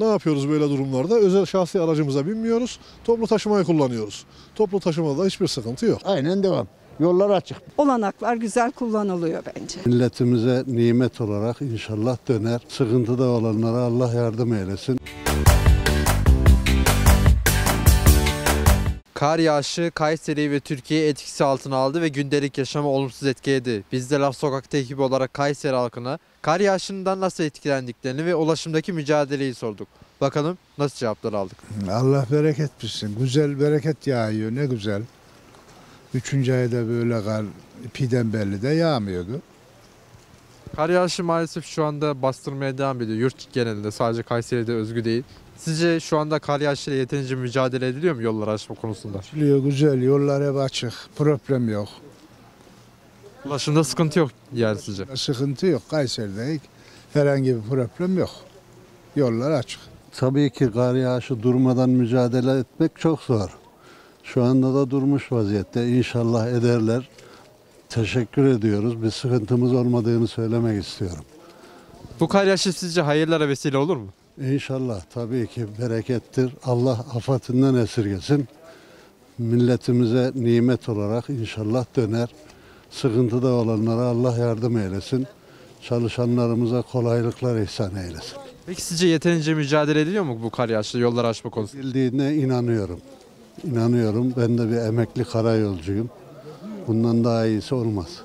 Ne yapıyoruz böyle durumlarda? Özel şahsi aracımıza binmiyoruz. Toplu taşımayı kullanıyoruz. Toplu taşımada hiçbir sıkıntı yok. Aynen devam. Yollar açık. olanaklar güzel kullanılıyor bence. Milletimize nimet olarak inşallah döner. Sıkıntıda olanlara Allah yardım eylesin. Kar yağışı Kayseri ve Türkiye'yi etkisi altına aldı ve gündelik yaşamı olumsuz etkiledi. Biz de Laf Sokak'ta ekibi olarak Kayseri halkına kar yağışından nasıl etkilendiklerini ve ulaşımdaki mücadeleyi sorduk. Bakalım nasıl cevaplar aldık. Allah bereket versin. Güzel bereket yağıyor ne güzel. Üçüncü ayda böyle kar piden belli de yağmıyordu. Kar yağışı maalesef şu anda bastırmaya devam ediyor. Yurt genelinde sadece Kayseri'de özgü değil. Sizce şu anda kar yağışıyla yeterince mücadele ediliyor mu yolları açma konusunda? Açılıyor güzel yollar hep açık. Problem yok. Ulaşımda sıkıntı yok yani sizce. Sıkıntı yok. Kayseri'de herhangi bir problem yok. Yollar açık. Tabii ki kar yağışı durmadan mücadele etmek çok zor. Şu anda da durmuş vaziyette. İnşallah ederler. Teşekkür ediyoruz. Bir sıkıntımız olmadığını söylemek istiyorum. Bu kar yağışı sizce hayırlara vesile olur mu? İnşallah tabii ki berekettir. Allah afatından esirgesin. Milletimize nimet olarak inşallah döner. Sıkıntıda olanlara Allah yardım eylesin. Çalışanlarımıza kolaylıklar ihsan eylesin. Peki sizce yeterince mücadele ediliyor mu bu kar yağışı yolları açma konusunda? Bildiğine inanıyorum. İnanıyorum. Ben de bir emekli karayolcuyum. Bundan daha iyisi olmaz.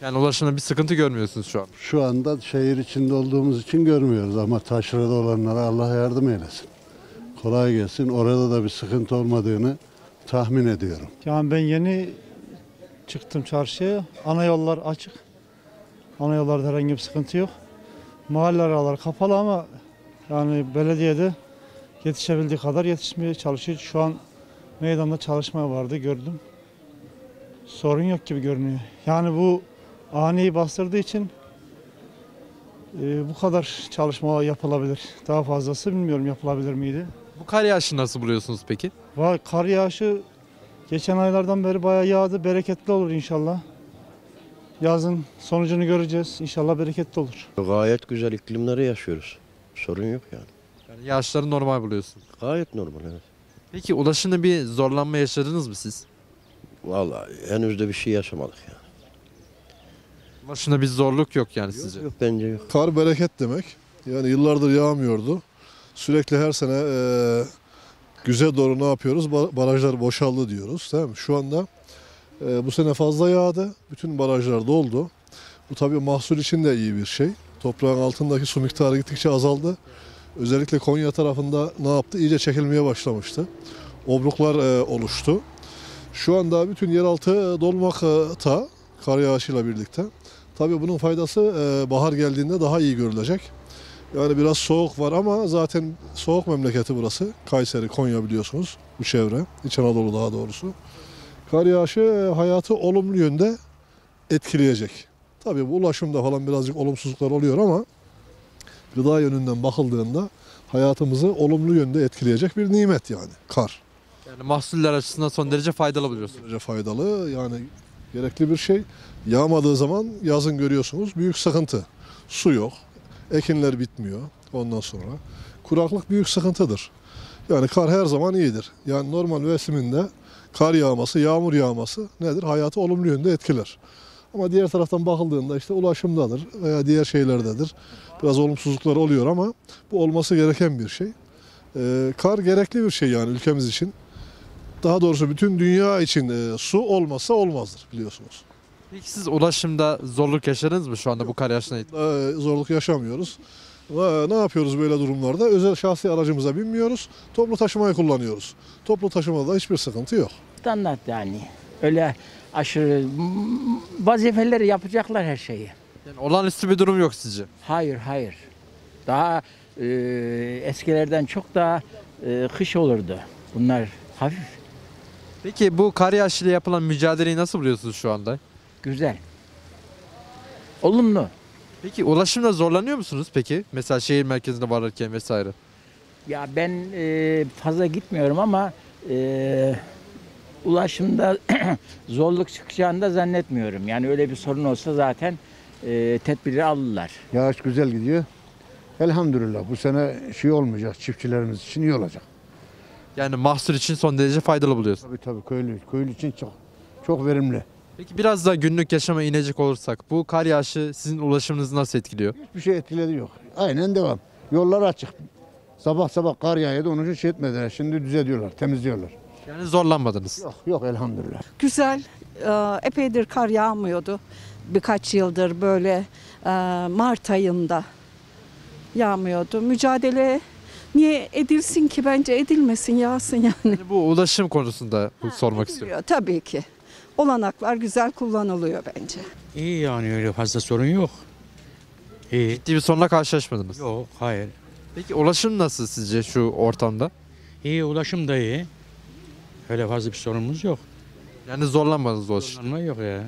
Yani ulaşımda bir sıkıntı görmüyorsunuz şu an. Şu anda şehir içinde olduğumuz için görmüyoruz ama taşrada olanlara Allah yardım eylesin. Kolay gelsin. Orada da bir sıkıntı olmadığını tahmin ediyorum. Yani ben yeni çıktım çarşıya. Ana yollar açık. Ana yollarda herhangi bir sıkıntı yok. Mahalle araları kapalı ama yani belediyede yetişebildiği kadar yetişmeye çalışıyor. Şu an meydanda çalışma vardı gördüm. Sorun yok gibi görünüyor. Yani bu ani bastırdığı için e, bu kadar çalışma yapılabilir. Daha fazlası bilmiyorum yapılabilir miydi? Bu kar yağışı nasıl buluyorsunuz peki? Vay kar yağışı geçen aylardan beri bayağı yağdı. Bereketli olur inşallah. Yazın sonucunu göreceğiz. İnşallah bereketli olur. Gayet güzel iklimleri yaşıyoruz. Sorun yok yani. Yani yağışları normal buluyorsunuz. Gayet normal evet. Peki ulaşımda bir zorlanma yaşadınız mı siz? Vallahi henüz de bir şey yaşamadık yani. Ulaşımda bir zorluk yok yani sizce. Yok, yok bence yok. Kar bereket demek. Yani yıllardır yağmıyordu. Sürekli her sene e, güze doğru ne yapıyoruz? Ba- Barajlar boşaldı diyoruz. Değil mi? Şu anda e, bu sene fazla yağdı. Bütün barajlar doldu. Bu tabii mahsul için de iyi bir şey. Toprağın altındaki su miktarı gittikçe azaldı. Özellikle Konya tarafında ne yaptı? İyice çekilmeye başlamıştı. Obruklar e, oluştu. Şu anda bütün yeraltı dolmakta kar yağışıyla birlikte. Tabii bunun faydası e, bahar geldiğinde daha iyi görülecek. Yani biraz soğuk var ama zaten soğuk memleketi burası. Kayseri, Konya biliyorsunuz bu çevre. İç Anadolu daha doğrusu. Kar yağışı e, hayatı olumlu yönde etkileyecek. Tabii bu ulaşımda falan birazcık olumsuzluklar oluyor ama gıda yönünden bakıldığında hayatımızı olumlu yönde etkileyecek bir nimet yani kar. Yani mahsuller açısından son derece faydalı buluyorsunuz. derece faydalı yani gerekli bir şey. Yağmadığı zaman yazın görüyorsunuz büyük sıkıntı. Su yok, ekinler bitmiyor ondan sonra. Kuraklık büyük sıkıntıdır. Yani kar her zaman iyidir. Yani normal mevsiminde kar yağması, yağmur yağması nedir? Hayatı olumlu yönde etkiler. Ama diğer taraftan bakıldığında işte ulaşımdadır veya diğer şeylerdedir. Biraz olumsuzluklar oluyor ama bu olması gereken bir şey. Ee, kar gerekli bir şey yani ülkemiz için daha doğrusu bütün dünya için e, su olmazsa olmazdır biliyorsunuz. Peki siz ulaşımda zorluk yaşadınız mı şu anda bu kar yağışına? E, zorluk yaşamıyoruz. Ne yapıyoruz böyle durumlarda? Özel şahsi aracımıza binmiyoruz. Toplu taşımayı kullanıyoruz. Toplu taşımada hiçbir sıkıntı yok. standart yani. Öyle aşırı vazifeleri yapacaklar her şeyi. Yani olağanüstü bir durum yok sizce. Hayır hayır. Daha e, eskilerden çok daha e, kış olurdu. Bunlar hafif, Peki bu kar yağışıyla yapılan mücadeleyi nasıl buluyorsunuz şu anda? güzel. Olumlu. Peki ulaşımda zorlanıyor musunuz peki? Mesela şehir merkezinde varırken vesaire. Ya ben e, fazla gitmiyorum ama e, ulaşımda zorluk çıkacağını da zannetmiyorum. Yani öyle bir sorun olsa zaten e, tedbiri alırlar. Yağış güzel gidiyor. Elhamdülillah bu sene şey olmayacak çiftçilerimiz için iyi olacak. Yani mahsul için son derece faydalı buluyorsun. Tabii tabii köylü, köylü için çok çok verimli. Peki biraz daha günlük yaşama inecek olursak bu kar yağışı sizin ulaşımınızı nasıl etkiliyor? Hiçbir şey etkiledi yok. Aynen devam. Yollar açık. Sabah sabah kar yağıyordu onun için şey etmediler. Şimdi düzeliyorlar, temizliyorlar. Yani zorlanmadınız. Yok yok elhamdülillah. Güzel. Ee, Epeydir kar yağmıyordu. Birkaç yıldır böyle e, Mart ayında yağmıyordu. Mücadele niye edilsin ki? Bence edilmesin, yağsın yani. Yani bu ulaşım konusunda bu sormak istiyorum. Tabii ki. Olanaklar güzel kullanılıyor bence. İyi yani öyle fazla sorun yok. İyi. Ciddi bir sorunla karşılaşmadınız. Yok hayır. Peki ulaşım nasıl sizce şu ortamda? İyi ulaşım da iyi. Öyle fazla bir sorunumuz yok. Yani zorlanmadınız ulaşım. Sorunma yok ya.